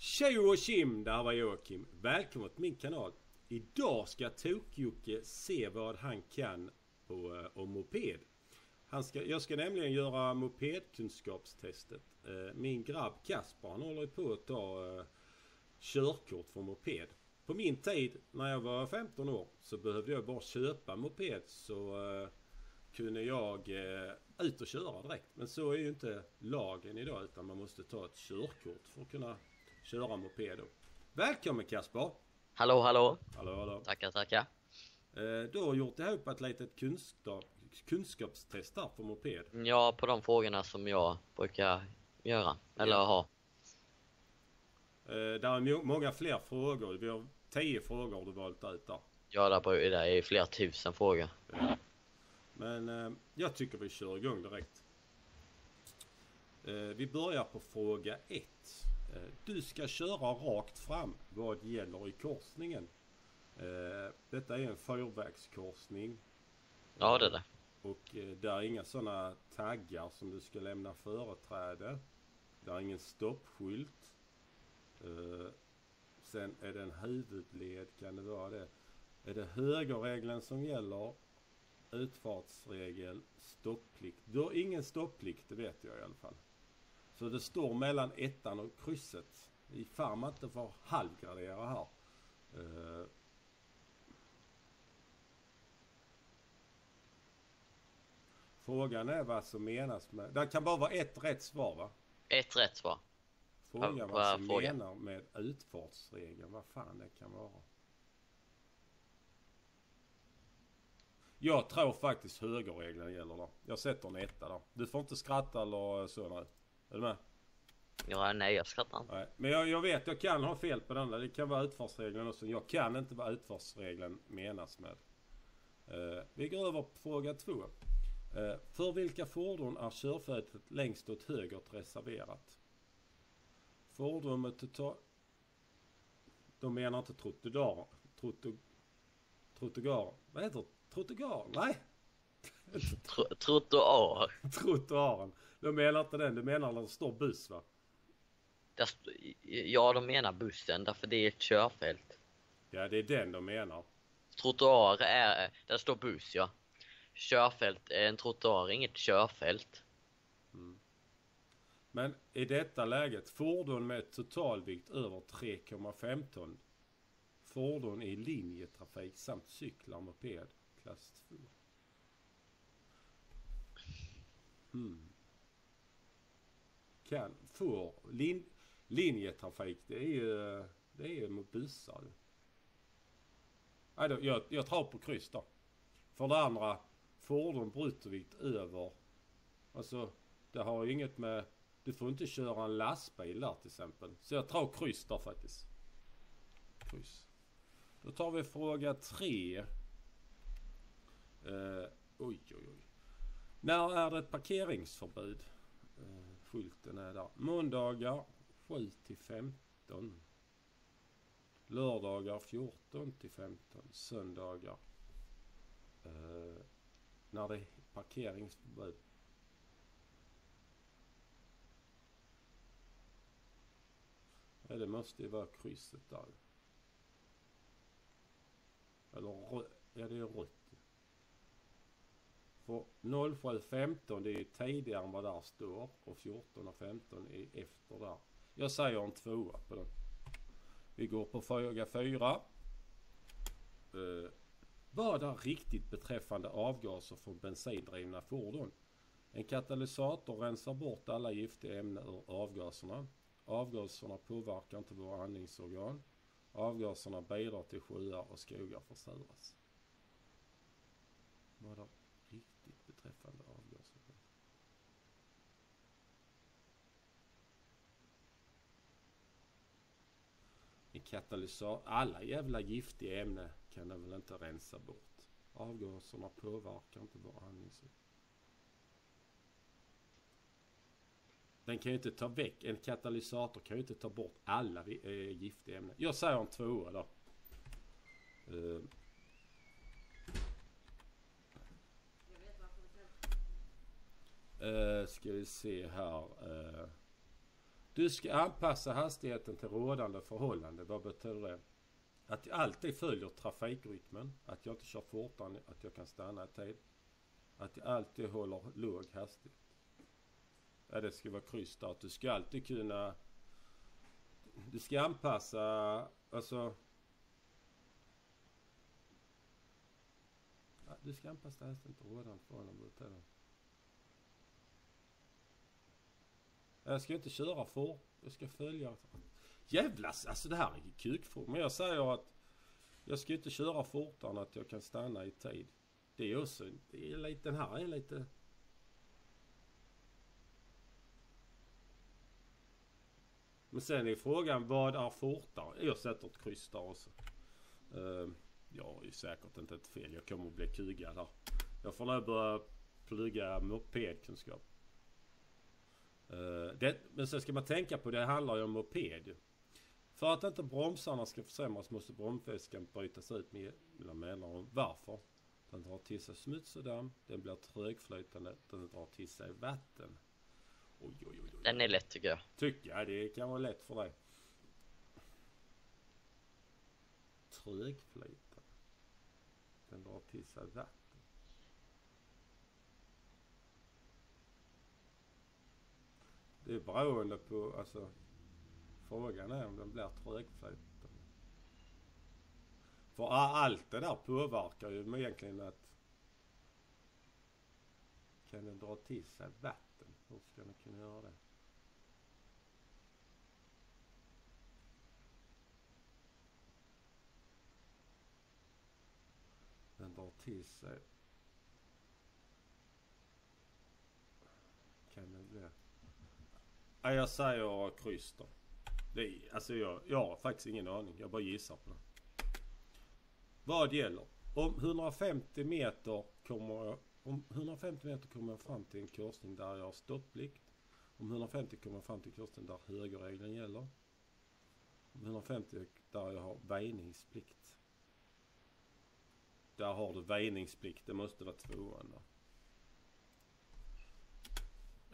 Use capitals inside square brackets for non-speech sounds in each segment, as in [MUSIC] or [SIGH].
Tjo och tjim! här var Joakim. Välkommen till min kanal. Idag ska Tok-Jocke se vad han kan på, eh, om moped. Han ska, jag ska nämligen göra mopedkunskapstestet. Eh, min grabb Kasper han håller på att ta eh, körkort för moped. På min tid när jag var 15 år så behövde jag bara köpa moped så uh, kunde jag uh, ut och köra direkt. Men så är ju inte lagen idag utan man måste ta ett körkort för att kunna köra moped. Välkommen Kasper! Hallå, hallå! Hallå, hallå! Tackar, tackar! Uh, du har gjort ihop ett litet kunskap, kunskapstest där för moped. Ja, på de frågorna som jag brukar göra, eller Ja. ha. Uh, där är många fler frågor. Vi har tio frågor du valt ut där. Ja, där, där är flera tusen frågor. Men eh, jag tycker vi kör igång direkt. Eh, vi börjar på fråga 1. Eh, du ska köra rakt fram vad gäller i korsningen. Eh, detta är en fyrvägskorsning Ja, det är det. och eh, där är inga sådana taggar som du ska lämna företräde. Där är ingen stoppskylt. Sen är det en huvudled, kan det vara det? Är det högerregeln som gäller? Utfartsregel, stopplikt. Du har ingen stopplikt, det vet jag i alla fall. Så det står mellan ettan och krysset. Ifall man inte får halvgradera här. Eh, Frågan är vad som menas med... Det kan bara vara ett rätt svar va? Ett rätt svar. Frågan Ja, vad som fråga. menar med utfartsregeln. Vad fan det kan vara. Jag tror faktiskt högerregeln gäller där. Jag sätter en etta där. Du får inte skratta eller så nu. Är du med? Ja, nej, jag skrattar inte. Nej. Men jag, jag vet, jag kan ha fel på den där. Det kan vara utfartsregeln också. Jag kan inte vad utfartsregeln menas med. Eh, vi går över på fråga två. Eh, för vilka fordon är körfältet längst åt högert reserverat? Fordon med total... De menar inte trottoar. Trotto... Trottoar. Vad heter det? Trottoar? Nej! Tr- Trottoar. Trottoaren. De menar inte den. De menar när det står buss va? Ja, de menar bussen, därför det är ett körfält. Ja, det är den de menar. Trottoar är... Där står buss, ja. Körfält, en trottoar är inget körfält. Men i detta läget, fordon med totalvikt över 3,5 ton. Fordon i linjetrafik samt cyklar moped klass 2. Hmm. Kan, får, lin, linjetrafik det är ju, det är ju mot bussar ju. Nej, då, jag, jag tar på kryss då. För det andra, fordon bruttovikt över, alltså det har ju inget med du får inte köra en lastbil där till exempel. Så jag tar kryss där faktiskt. Kryss. Då tar vi fråga tre. Uh, oj, oj, oj. När är det ett parkeringsförbud? Skylten är där. Måndagar 7 till 15. Lördagar 14 till 15. Söndagar. Eh, när det är parkeringsförbud. Ja, det måste ju vara krysset där. Eller ja, det är rött. För 07.15 det är tidigare än vad där står och 14.15 är efter där. Jag säger en tvåa på den. Vi går på fråga fyra. Uh, vad är riktigt beträffande avgaser från bensindrivna fordon? En katalysator rensar bort alla giftiga ämnen ur avgaserna. Avgaserna påverkar inte våra andningsorgan. Avgaserna bidrar till sjöar och skogar försuras. Vad är träffande avgaser? En katalysator, alla jävla giftiga ämnen kan den väl inte rensa bort. Avgaserna påverkar inte vår andningsorgan. Den kan ju inte ta väck, en katalysator kan ju inte ta bort alla eh, giftiga ämnen. Jag säger en tvåa då. Uh, eh, ska vi se här. Eh, du ska anpassa hastigheten till rådande förhållande. Vad betyder det? Att jag alltid följer trafikrytmen. Att jag inte kör fortare än att jag kan stanna i tid. Att jag alltid håller låg hastighet. Ja, det ska vara kryss där. Att du ska alltid kunna... Du ska anpassa, alltså... Ja, du ska anpassa hastigheten till rådande förhållande. Vad betyder det? Jag ska inte köra fort. Jag ska följa... Jävlas! Alltså det här är kukfrågor. Men jag säger att jag ska inte köra fortare än att jag kan stanna i tid. Det är också... Det är lite, den här är lite... Men sen är frågan, vad är fortare? Jag sätter ett kryss där också. Uh, jag har ju säkert inte ett fel. Jag kommer att bli kugad här. Jag får nog börja plugga mopedkunskap. Uh, det, men sen ska man tänka på det handlar ju om moped. För att inte bromsarna ska försämras måste bromsväskan bytas ut med mellanrum. Varför? Den drar till sig smuts och damm. Den blir trögflytande. Den drar till sig vatten. Oj, oj, oj, Den är lätt tycker jag. Tycker jag. Det kan vara lätt för dig. Trögflytande. Den drar till sig vatten. Det är beroende på, alltså frågan är om den blir trögflytande. För allt det där påverkar ju egentligen att kan den dra till sig vatten? Hur ska den kunna göra det? Den drar till sig kan den bli Ja, jag säger kryss då. Det är, alltså jag, jag har faktiskt ingen aning. Jag bara gissar på det. Vad gäller? Om 150 meter kommer jag, om 150 meter kommer jag fram till en korsning där jag har stopplikt. Om 150 kommer jag fram till korsning där högerregeln gäller. Om 150 där jag har väjningsplikt. Där har du väjningsplikt. Det måste vara tvåan då.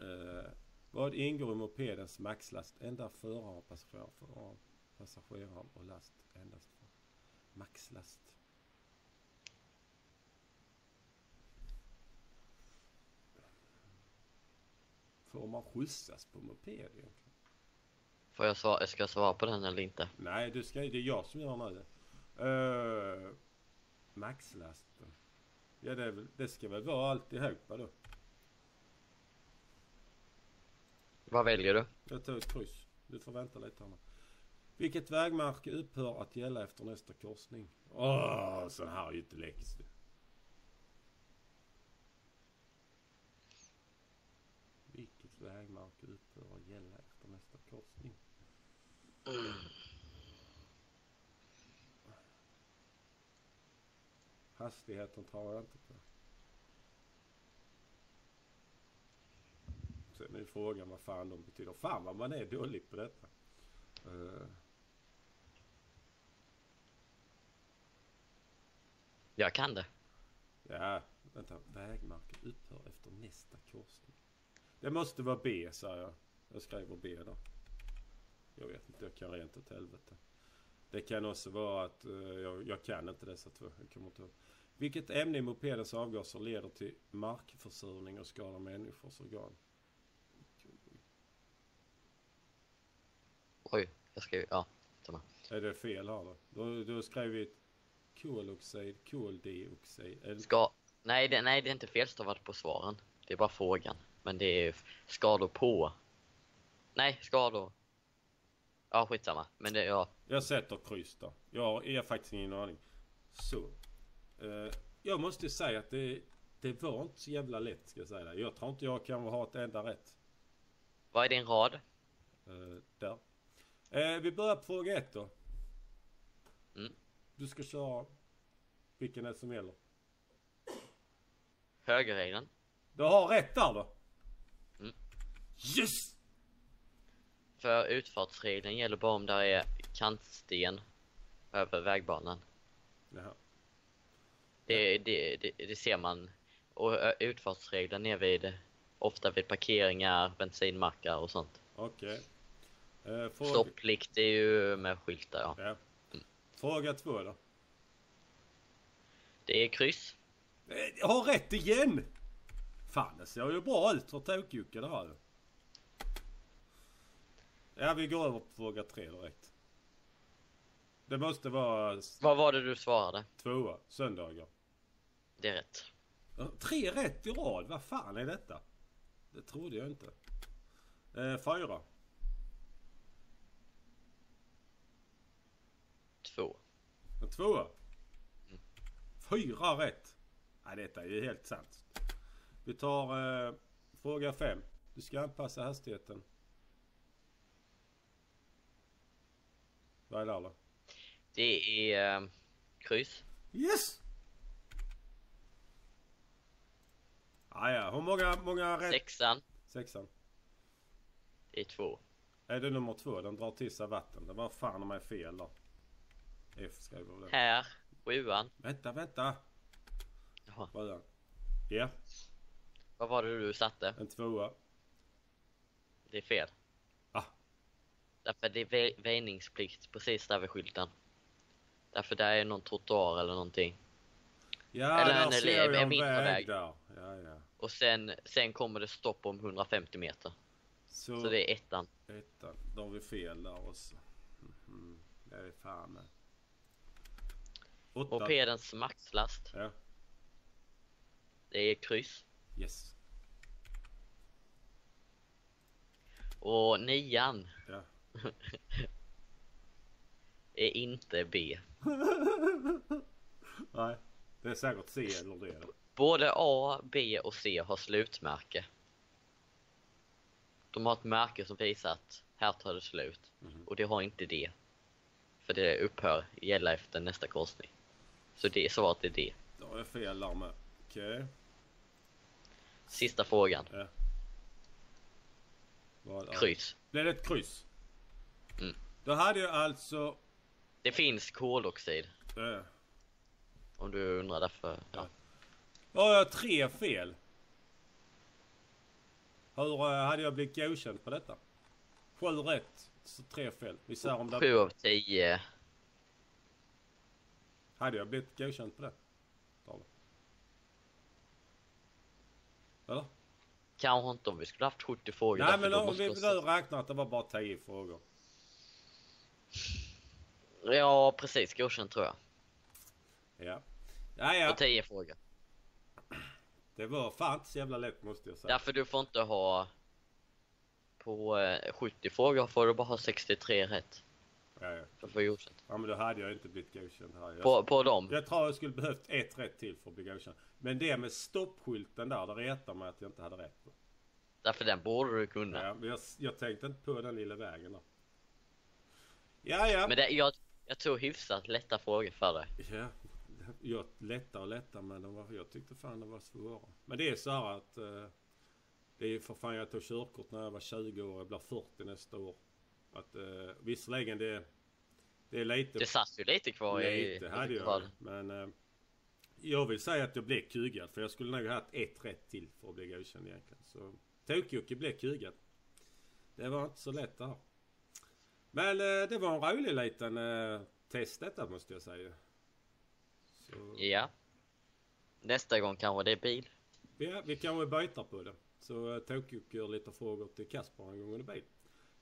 Uh, vad ingår i mopedens maxlast? Enda förare och passagerare. Förare, passagerare och last endast för maxlast. Får man skjutsas på moped egentligen? Får jag svara, ska jag svara på den eller inte? Nej, du ska, det är jag som gör nu. Uh, maxlasten. Ja, det, det ska väl vara alltihopa då. Vad väljer du? Jag tar ett kryss. Du får vänta lite här Vilket vägmärke upphör att gälla efter nästa korsning? Åh, sån här är ju inte läckis. Vilket vägmärke upphör att gälla efter nästa korsning? Mm. Hastigheten tar jag inte på. Är frågan vad fan de betyder. Fan vad man är dålig på detta. Uh. Jag kan det. Ja, vänta. Vägmarken upphör efter nästa korsning. Det måste vara B, sa jag. Jag skriver B då. Jag vet inte, jag kan rent åt helvete. Det kan också vara att uh, jag, jag, kan inte dessa två. Jag kommer inte ihåg. Vilket ämne i mopedens avgaser leder till markförsurning och skadar människors organ? Oj, jag skrev, ja, samma. Är det fel här då? Du, du har skrivit koloxid, koldioxid. Ska, nej, det, nej, det är inte felstavat på svaren. Det är bara frågan. Men det är skador på. Nej, skador. Ja, skitsamma. Men det, ja. Jag sätter kryss då. Jag har faktiskt ingen aning. Så. Eh, jag måste säga att det, det var inte så jävla lätt ska jag säga. Jag tror inte jag kan ha ett enda rätt. Vad är din rad? Eh, där. Eh, vi börjar på fråga ett då. Mm. Du ska köra vilken är det som gäller? Högerregeln. Du har rätt där då. Mm. Yes! För utfartsregeln gäller bara om där är kantsten över vägbanan. Jaha. Det, det, det, det ser man. Och utfartsregeln är vid, ofta vid parkeringar, bensinmackar och sånt. Okej. Okay. Eh, fråga, Stopplikt är ju med skyltar ja. ja. fråga två då. Det är kryss. Eh, Jag har rätt igen! Fan det ser ju bra ut för Tok-Jocke det här. Ja vi går över på fråga tre direkt. Det måste vara Vad var det du svarade? tvåa, söndagar. Det är rätt. Tre rätt i rad, vad fan är detta? Det trodde jag inte. Eh, fyra. Två. En tvåa. Fyra rätt. Nej, detta är ju helt sant. Vi tar eh, fråga fem. Du ska anpassa hastigheten. Vad är det då? Det är eh, kryss. Yes! Ah, ja, hur många, många rätt? Sexan. Sexan. Det är två. Är det nummer två? Den drar till sig vatten. Det var fan om mig fel då. F skrev jag det. Här. Sjuan. Vänta, vänta. Jaha. Sjuan. Ja, Vad var det du satte? en tvåa. Det är fel. Ah. Därför det är vä- väjningsplikt precis där vid skylten. Därför där är någon trottoar eller någonting. Ja, Eller en- jag en väg väg. där. Ja, ja. Och sen, sen kommer det stopp om 150 meter. Så, Så det är ettan. ettan. Då har vi fel där också. Mhm. Det är fan med. Åtta. Mopedens maxlast. Ja, Det är kryss. yes. Och nian Ja. [LAUGHS] är inte B. [LAUGHS] Nej, det är säkert C eller D. Både A, B och C har slutmärke. De har ett märke som visar att här tar det slut. Mhm. Och det har inte D. För det upphör gälla efter nästa korsning. Så det svaret är D. Då har jag fel där med. Okej. Sista frågan. Ja. Vad är- Kryss. Blev det ett kryss? Mm. Då hade jag alltså... Det finns koloxid. Eh, Om du undrar därför. Ja. då har jag tre fel. Hur eh, hade jag blivit godkänd på detta? Sju rätt, så tre fel. Vi ser om det... Sju av tio. Hade jag blivit godkänd på det? Eller? Eller? Kanske inte om vi skulle haft 70 frågor. Nej men om vi nu räknar att det var bara 10 frågor. Ja precis, godkänt tror jag. Ja. Ja, ja. På 10 frågor. Det var fan inte så jävla lätt måste jag säga. Därför du får inte ha... På eh, 70 frågor får du bara ha 63 rätt. Ja, ja. Få godkänt. ja men då hade jag inte blivit godkänd här. Jag, På, på dem. jag tror jag skulle behövt ett rätt till för att bli godkänd. Men det med stoppskylten där, det retar mig att jag inte hade rätt på. Därför den borde du kunna. Ja, men jag, jag tänkte inte på den lilla vägen där. Ja, ja. Men det, jag, jag tog hyfsat lätta frågor för dig. Ja, jag lättare och lättare men de var, jag tyckte fan de var svåra. Men det är så här att eh, det är för fan jag tog körkort när jag var 20 år. Jag blir 40 nästa år. Att, eh, visserligen det, det är lite... Det satt ju lite kvar i... lite hade jag. Men eh, jag vill säga att jag blev kugad. För jag skulle nog ha haft ett rätt till för att bli godkänd egentligen. Så Tok-Jocke blev kugad. Det var inte så lätt det här. Men eh, det var en rolig liten eh, test detta måste jag säga. Så, Ja. Nästa gång kanske det är bil. ja, vi kanske byter på det. Så uh, Tok-Jocke gör lite frågor till Kasper en gång under bil.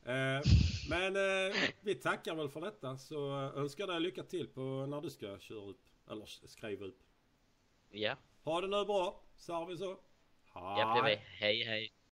Eh, men eh, vi tackar väl för detta så eh, önskar dig lycka till på när du ska köra upp. Eller skriva upp. Ja. Ha det nu bra, sa vi så. Ja, det är vi. Hej hej.